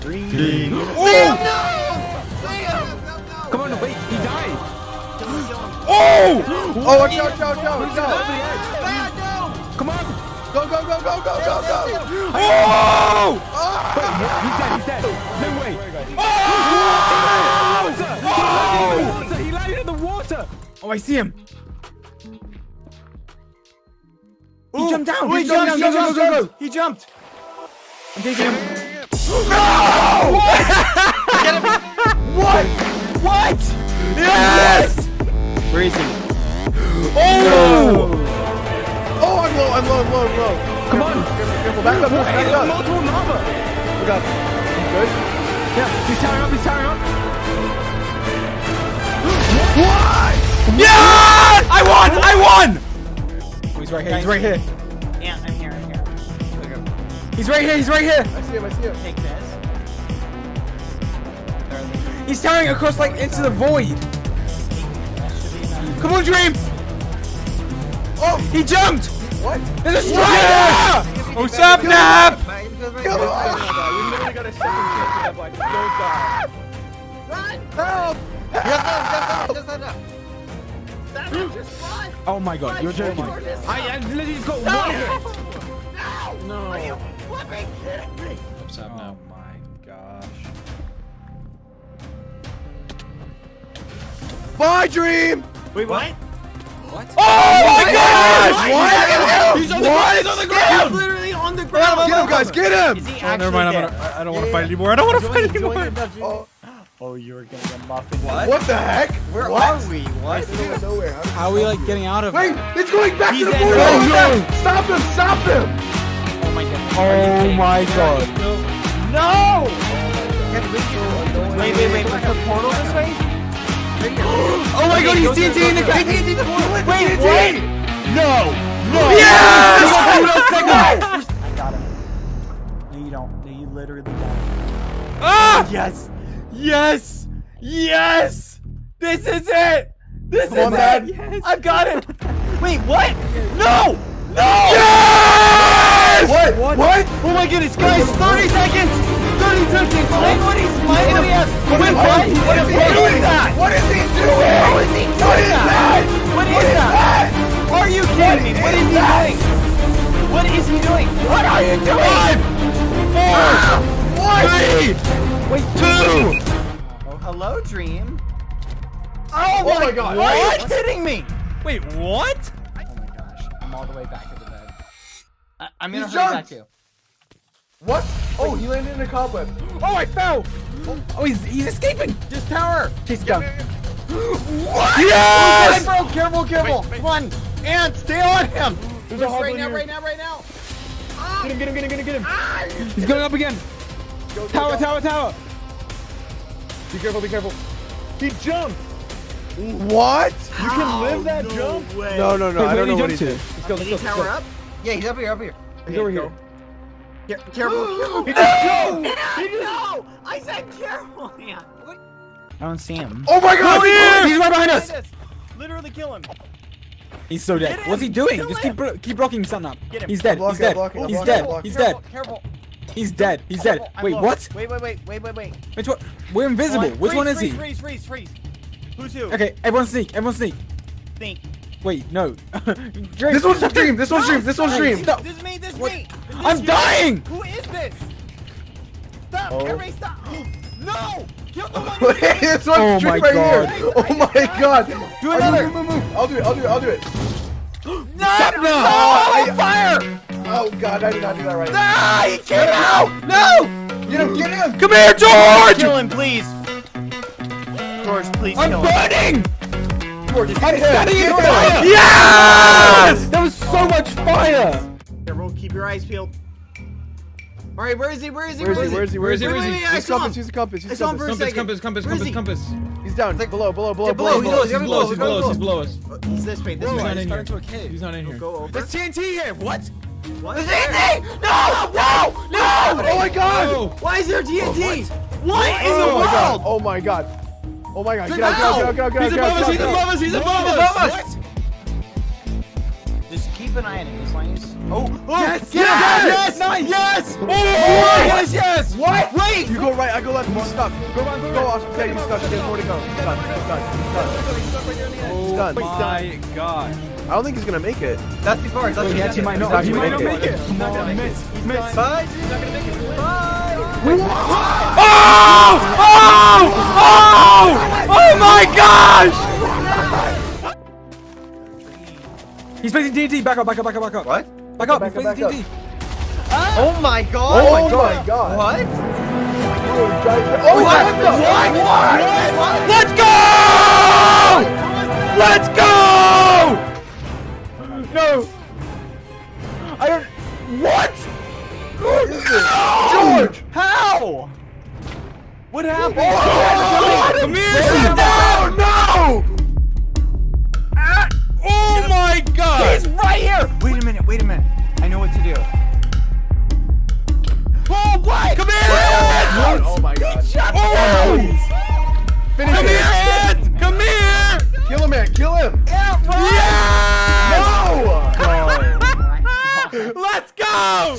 Dream. Dream. Oh! Come on, wait, he died. Oh! Oh, watch out, watch out, watch out, watch. Come on. Go, go, go, go, go, go, go. Oh! Ah! He's dead, he's dead. No way. Oh! Water! He landed in the water. Oh, I see him. He jumped down. He he jumped jumped, down. Go, go, go, go. He jumped. I'm taking him. What? What? What? Yes! Where is he? Oh! Oh, I'm low, I'm low, I'm low, I'm low. Come on. Careful, careful, back up, back up. multiple lava. Look up. Good? Yeah, he's towering up, he's towering up. What? Yeah! I won! I won! Oh, he's right here. He's right here. He's right here. He's right here. I see him, I see him. Take this. He's towering across like into the void. Come on, Dream! Oh! He jumped! What? There's a strider! What's up, Nap? Kill him! We literally got a second chance at that black. Don't die. Help! Oh my god, you're joking. I, I literally just got one hit. No. What's up now? Oh my gosh. Bye, Dream! Wait, what? What? Oh my gosh! What? He's on the ground! He's on the ground! He's literally on the ground. Get him, guys! Get him! Is he Oh, never mind. I'm gonna, I- I don't want to fight anymore. I don't want to fight anymore. Oh, Oh, you're gonna get muffin. what the heck? Where what? are we? What? Out of nowhere. How are we like getting out of Wait, it's going back He's to the in portal! there. No! Stop him! Stop him! Oh my god. Oh my god. No! Wait, wait, wait. Was the portal this way? Oh my god, he's TNT in the car. TNT the portal. Wait, what? No! No! Yes! I got him. No, you don't. No, you literally don't. Ah! Yes. Yes! Yes! This is it! This Come is on, it! Dad. Yes! I've got it! Wait, what? No! No! Yes! What? What? What? Oh my goodness, guys! 30 seconds! 30 seconds! What is my Wait, Wait, What is, what? what is he doing? that? What is he doing? How is he doing is that? that? What is What is that? that? Are you kidding me? What is he that? doing? What is he doing? What are you doing? Four! What? Three! Wait, Two! Oh, hello, Dream. Oh, oh my god. Are you kidding me? Wait, what? Oh my gosh, I'm all the way back to the. I I'm gonna He hurry back jumped. too. What? Oh, oh he landed in a cobweb. Oh, I fell! Oh, he's, he's escaping! This tower. Chase down. What? Yes! bro, careful, careful. Come on, Ant, stay on him. There's a hard right now, here. right now, right now. Ah! Get him, get him, get him, get him, get him. Ah! He's going up again! Go, go, Tower, go. tower, tower! Be careful, be careful. He jumped. What? You can live that jump. No, no, no. Wait, I don't know what he did. Let's go, let's go, let's tower go. Up? Yeah, he's up here, up here. He's over here. Care- careful, careful. He just jumped. He just, no, I said careful. Yeah. I don't see him. Oh my god! He's right behind us! Literally kill him. He's so dead. What's he doing? Kill Just him! keep bro- keep blocking something up. Get him. He's dead. I'm He's dead. I'm blocking, I'm He's dead. He's Careful, dead. careful. He's dead. He's dead. careful. I'm Wait, what? Wait, wait, wait, wait, wait, wait. Which one? We're invisible. Which freeze, one is freeze, he? Freeze, freeze, freeze. Who's who? Okay, everyone sneak. Everyone sneak. Think. Wait, no. Drake. This one's a Dream. This one's Dream. This one's Dream. Stop. This is me, this is What? me. Is this I'm you? dying! Who is this? Stop, Oh. everybody stop. No! Kill the one this one's Oh Dream my right God. here. Oh my god. Do another. Move, move, move. I'll do it. I'll do it. I'll do it. Stop Oh, now! I- fire! Oh god, I did not do that right. Ah, he came out! No! Get him, get him! Come here, George! Kill him, please. George, please I'm kill him. burning! George, I'm get him! standing in Get him! fire! Yes! That was so much fire! Careful, keep your eyes peeled. All right, where is he? Where is he? Where is he? Where is he? Where is he? Wait, Where is he? wait, I Use saw him. compass, use the compass, I use saw him the for a compass. second. Compass, compass, Where is compass, he? compass. He's down, below, below, below, Yeah, below, below, He's he's below us, he's Go, below go, us, go, he's go. below us. He's this way, this He's way. not in here. into a cave. He's not in here. Go over. There's TNT here! What? What? There's TNT! No! No! No! Oh my god! Oh! Why is there TNT? What in Oh the my god! Oh my god! Oh my god! Get out! Get out! Get out! Get out! He's Get out! above us, Get he's out! above us, he's above above us! us. Just keep an eye on him as long as. Oh, oh Yes! Yes! Yes! Nice! Yes! Oh, what? Oh, yes! Yes! What? Wait! You go right, I go left. He's stuck. Go, on, go, Austin. Yeah, he's stuck. He has more to go. He's done. He's done. He's done. He's done. Oh my god. I don't think he's gonna make it. That's too far. That's He actually might He's not. not He gonna might not make make it. it. Come on, miss. He's miss. Bye. He's not gonna make it. Bye. Oh! Oh! Oh! Oh my gosh! He's facing D&D. Back up, back up, back up, back up. What? Back up, Back he's up, facing back D&D. Oh my oh god. Oh my god. What? Oh, oh What? what? the- What? Let's go! Let's go! No. I don't. What? George. How? What happened? Come here! Sit down. No. Ah, oh my god! He's right here. Wait a minute. Wait a minute. I know what to do. Oh what? Come here! Oh my god. Oh! Finish Come it. here, Ed! Come here! Kill him, man. Kill him. Yes! No. Oh Let's go!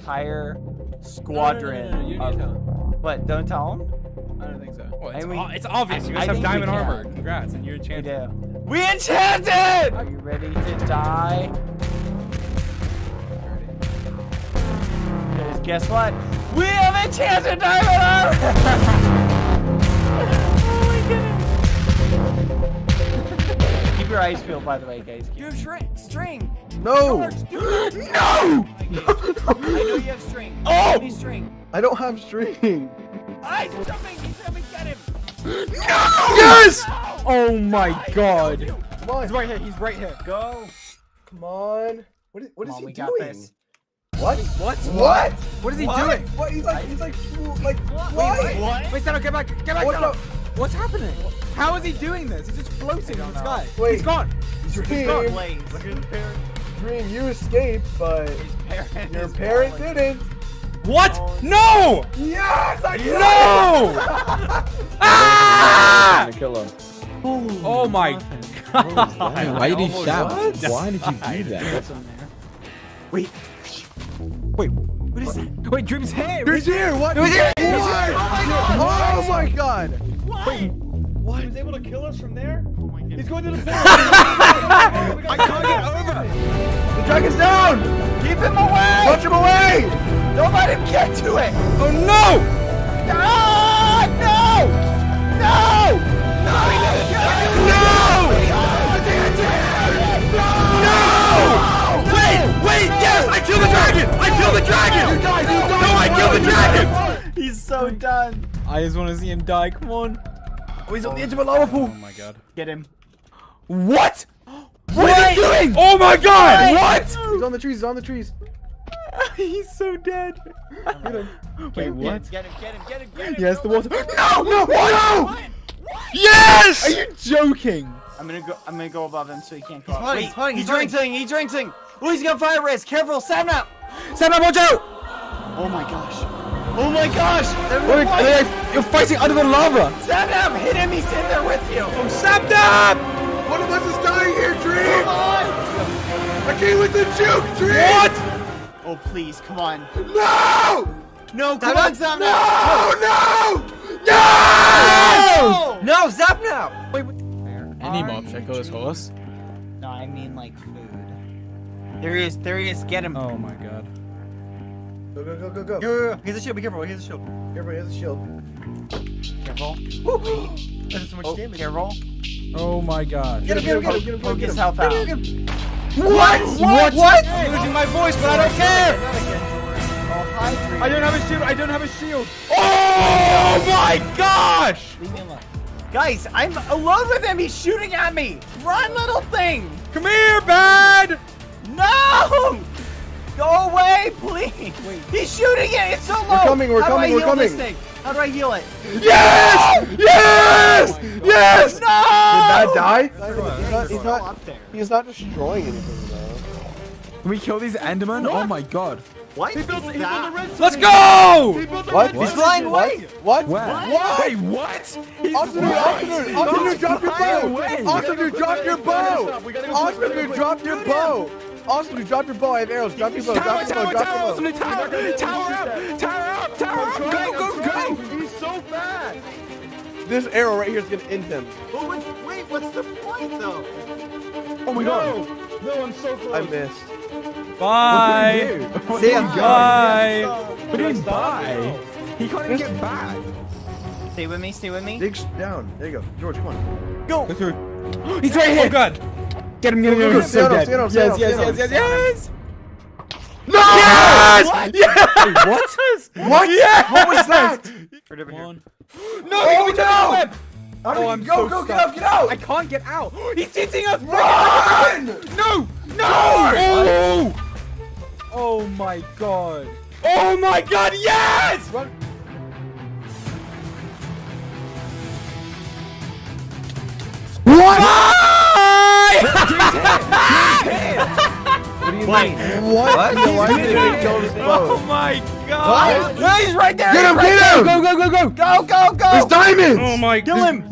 Entire squadron You of. need to What? Don't tell him. I don't think so. Well, I it's, mean- o- it's obvious. You I guys have diamond armor. Congrats, and you're We enchanted. do. We enchanted. Are you ready to die? Guys, guess what? We have enchanted diamond armor. oh my goodness. Keep your eyes peeled, by the way, guys. You have string. String. No. No! I know you have string. Oh! Give string. I don't have string. Ah, he's jumping. He's jumping. Get him. Yes! Oh my god. Come on. He's right here. He's right here. Go. Come on. What is, what is Come on, he we doing? got this. What? What? What? What is he What? doing? What? He's like, he's like, fl- like, Wait, flying. what? Wait, Sano, get back. Get back, What Sano. the- What's happening? How is he doing this? He's just floating in the know. sky. Wait. He's gone. Dream, Blaze. Look at his parents. Dream, you escaped, but His parents. your is parent falling. didn't. What? Oh, No! Yes, I did. No! ah! kill him. Oh my god. Why did he shout? Why did you do that? Wait. Wait. What is that? Wait, Dream's hair. He's here. What? He's here. He's He's here. Oh my god. Wait! What? He was able to kill us from there? Oh my god! He's going to the him get to it! Oh no! Ah, no! No! No! No! Wait! Wait! Yes! I killed the dragon! I killed the dragon! You died! You died! No, I killed the dragon! He's so done. I just want to see him die. Come on. Oh, he's on the edge of a lava pool. Oh my god. Get him. What? What is he doing? Oh my god! What? He's on the trees. He's on the trees. He's so dead. Wait, what? Get him, get him, get him, get him. Yes, the water. No, no, no. Yes! Are you joking? I'm gonna go. I'm gonna go above him so he can't go. He's running, he's running, He's he's drinking. He's drinking. Oh, he's got fire risk. Careful, Sam up. Sam, watch out! Oh my gosh. Oh my gosh. Wait, are they you're fighting under the lava. Sam up. Hit him. He's in there with you. Oh, Sam up! One of us is dying here, Dream. Come on. I can't let them juke, Dream. What? Oh please, come on. No! No, come on, Sam. No! No! No! No. no, zap now! Any mob should I kill this horse? No, I mean like food. There he is. There he is. Get him. Oh my god. Go, go, go, go, go. Go, go, go. Here's a shield, be careful, here's a shield. Everybody has a shield. Careful. That does so much Oh, damage. careful. Oh my god. Get him, get him, get him, get him, Poke get him. health out. What? What? What? I'm losing my voice, but I don't care. I don't have a shield. I don't have a shield. Oh my gosh! Leave me alone. Guys, I'm alone with him. He's shooting at me. Run, little thing. Come here, bad. No! Go away, please. Wait. He's shooting it. It's so low. coming, we're How do I coming, we're heal this coming. thing? How do I heal it? Yes! Yes! Oh yes! Did that die? He's not, he's not, he's not destroying anything, though. Can we kill these Endermen? Oh my god. What? He built, he built that? a red zone. Let's go! He built a What? red He's flying away. What? What? What? Wait, what? He's Austin, dude, Austin, Austin, drop your bow. away. Austin, dude, drop your bow. We Austin, dude, drop your quick. bow. Austin, dude, drop your bow. I have arrows. Drop your bow. Tower, Drop your bow. tower, tower, Drop your bow. tower, tower up, tower up, tower up, go, go, go! He's so fast. This arrow right here is gonna end him. But what's, wait, what's the point though? Oh my god. No, I'm so close. I missed. Bye! Sam, Bye! What did he oh buy? He can't even get back. Stay with me, stay with me. Dig down. There you go. George, come on. Go. He's right here! Oh god! Get him, get him, Go, go, stay him, stay on him, stay him, Yes, yes, yes, yes, yes. No! Yes! Wait, what? What? Yes! What was that? Right over. No, Oh, he got no! the web. Oh, I'm go, so go, get out, get out! I can't get out. He's hitting us. Run! No, no. Oh, Oh my god. oh my God, yes. Run. What? What Wait. mean? What? No, why did they kill this Oh my god! What? No, he's right there. Get him, right get him! Go, go, go, go, go, go, go. There's diamonds! Oh my god! Kill him.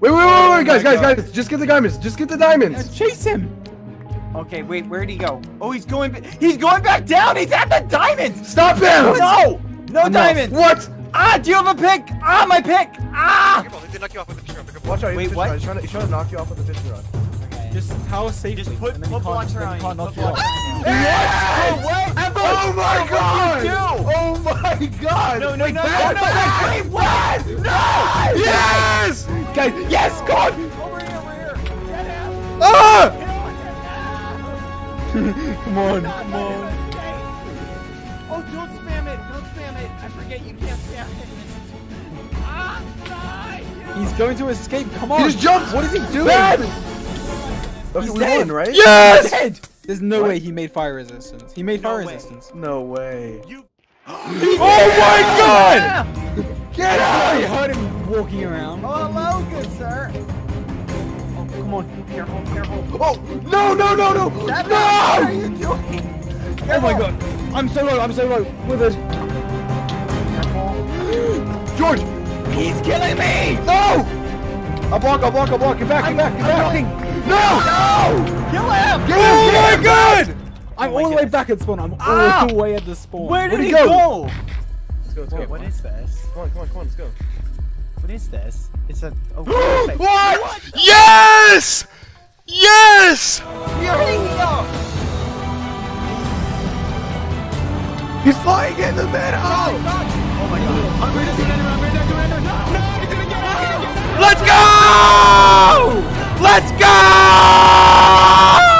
Wait, wait, wait, wait, guys, my guys, God. guys, just get the diamonds, just get the diamonds. Chase him. Okay, wait, where'd he go? Oh, he's going. He's going back down. He's at the diamonds. Stop him! No, no Enough. diamonds. What? Ah, do you have a pick? Ah, my pick. Ah. Watch out, Wait, what? He's, trying to, he's trying to knock you off with the fishing rod. Just how safe Just put- And then put blocks then he around can't you, knock put you off. blocks Yes! No way. Oh my god! do? Oh my god! No, no, no, no, back, no, back. no, what? No! Yes! Guys, yes, go on! Over here, over here! Get him! Ah! Come on, come on. Oh, don't spam it! Don't spam it! I forget you can't spam it! Ah, die! He's going to escape. Come on! He just jumped! What is he doing? Bad! Okay, He's we dead. won, right? Yes! Dead. There's no What? way he made fire resistance. He made fire way. resistance. No way. Oh my God! Get out! I heard him walking around. Oh, hello, good sir! Oh, come on. Careful, careful! Oh! No, no, no, no! What No! are you doing? Oh my god. I'm so low. I'm so low. With it. George! He's killing me! No! I'll block, I'll block, I'll block. Get back, get back, get back! No! No! Kill him! Get him! Oh my god! I'm all the way back at spawn. I'm all Ah! the way at the spawn. Where did Where'd he he go? go? Let's go, let's go. What is this? Come on, come on, come on, let's go. What is this? It's a. Oh, perfect. What? Yes! Yes! He's flying in the middle! Let's go! Let's go!